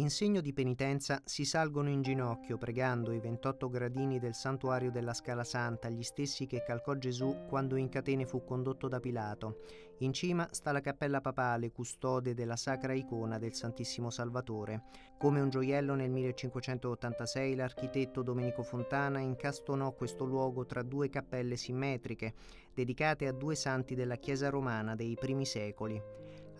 In segno di penitenza si salgono in ginocchio pregando i 28 gradini del santuario della Scala Santa, gli stessi che calcò Gesù quando in catene fu condotto da Pilato. In cima sta la cappella papale, custode della sacra icona del Santissimo Salvatore. Come un gioiello nel 1586 l'architetto Domenico Fontana incastonò questo luogo tra due cappelle simmetriche, dedicate a due santi della Chiesa romana dei primi secoli.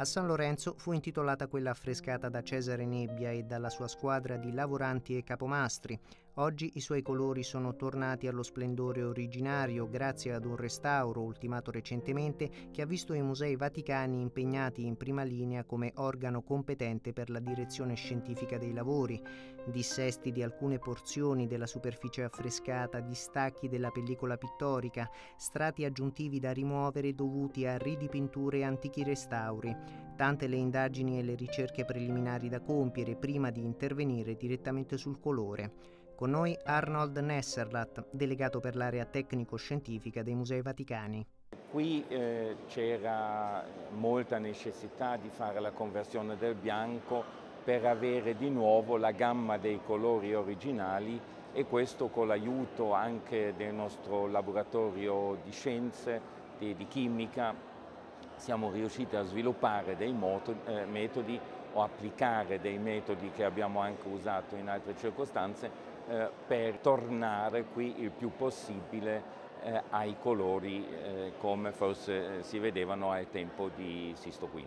A San Lorenzo fu intitolata quella affrescata da Cesare Nebbia e dalla sua squadra di lavoranti e capomastri, Oggi i suoi colori sono tornati allo splendore originario grazie ad un restauro ultimato recentemente che ha visto i musei vaticani impegnati in prima linea come organo competente per la direzione scientifica dei lavori, dissesti di alcune porzioni della superficie affrescata, distacchi della pellicola pittorica, strati aggiuntivi da rimuovere dovuti a ridipinture e antichi restauri, tante le indagini e le ricerche preliminari da compiere prima di intervenire direttamente sul colore. Con noi Arnold Nesserlat, delegato per l'area tecnico-scientifica dei Musei Vaticani. Qui eh, c'era molta necessità di fare la conversione del bianco per avere di nuovo la gamma dei colori originali e questo con l'aiuto anche del nostro laboratorio di scienze, di, di chimica, siamo riusciti a sviluppare dei eh, metodi o applicare dei metodi che abbiamo anche usato in altre circostanze eh, per tornare qui il più possibile eh, ai colori eh, come forse eh, si vedevano al tempo di Sisto V.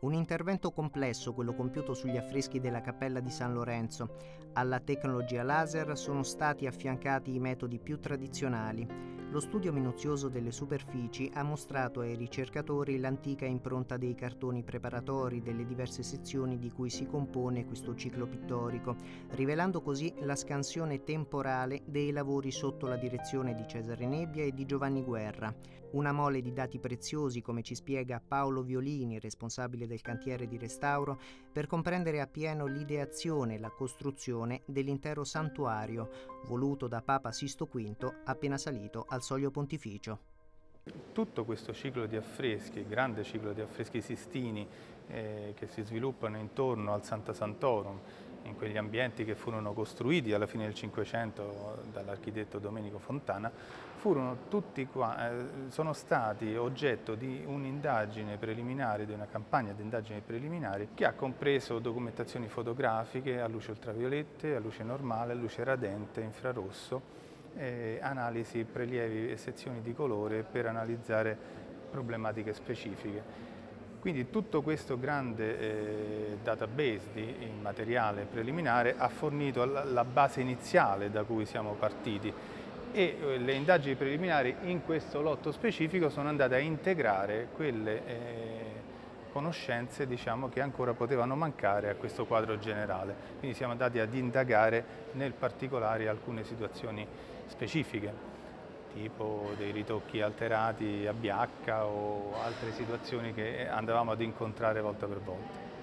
Un intervento complesso quello compiuto sugli affreschi della cappella di San Lorenzo. Alla tecnologia laser sono stati affiancati i metodi più tradizionali. Lo studio minuzioso delle superfici ha mostrato ai ricercatori l'antica impronta dei cartoni preparatori delle diverse sezioni di cui si compone questo ciclo pittorico, rivelando così la scansione temporale dei lavori sotto la direzione di Cesare Nebbia e di Giovanni Guerra. Una mole di dati preziosi, come ci spiega Paolo Violini, responsabile del cantiere di restauro, per comprendere appieno l'ideazione e la costruzione dell'intero santuario, voluto da Papa Sisto V appena salito al soglio pontificio. Tutto questo ciclo di affreschi, grande ciclo di affreschi sistini eh, che si sviluppano intorno al Santa Santorum, in quegli ambienti che furono costruiti alla fine del Cinquecento dall'architetto Domenico Fontana, qua, eh, sono stati oggetto di un'indagine preliminare, di una campagna di indagini preliminari che ha compreso documentazioni fotografiche a luce ultraviolette, a luce normale, a luce radente, infrarosso, eh, analisi, prelievi e sezioni di colore per analizzare problematiche specifiche. Quindi tutto questo grande eh, database di materiale preliminare ha fornito la, base iniziale da cui siamo partiti e eh, le indagini preliminari in questo lotto specifico sono andate a integrare quelle eh, conoscenze diciamo, che ancora potevano mancare a questo quadro generale. Quindi siamo andati ad indagare nel particolare alcune situazioni specifiche tipo dei ritocchi alterati a biacca o altre situazioni che andavamo ad incontrare volta per volta.